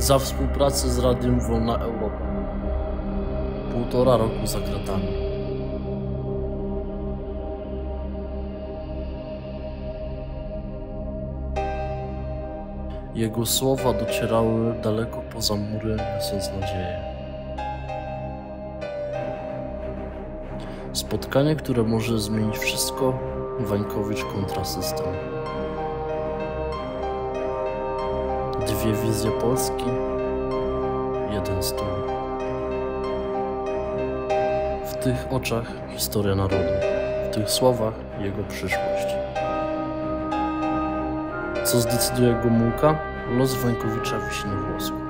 za współpracę z Radiem Wolna Europa. Półtora roku za kratami. Jego słowa docierały daleko poza mury, niosąc nadzieję. Spotkanie, które może zmienić wszystko, Wańkowicz kontra system. Dwie wizje Polski, jeden stół. W tych oczach historia narodu, w tych słowach jego przyszłość. Co zdecyduje Gomułka? Los Wańkowicza wisi na włosku.